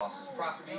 lost his property,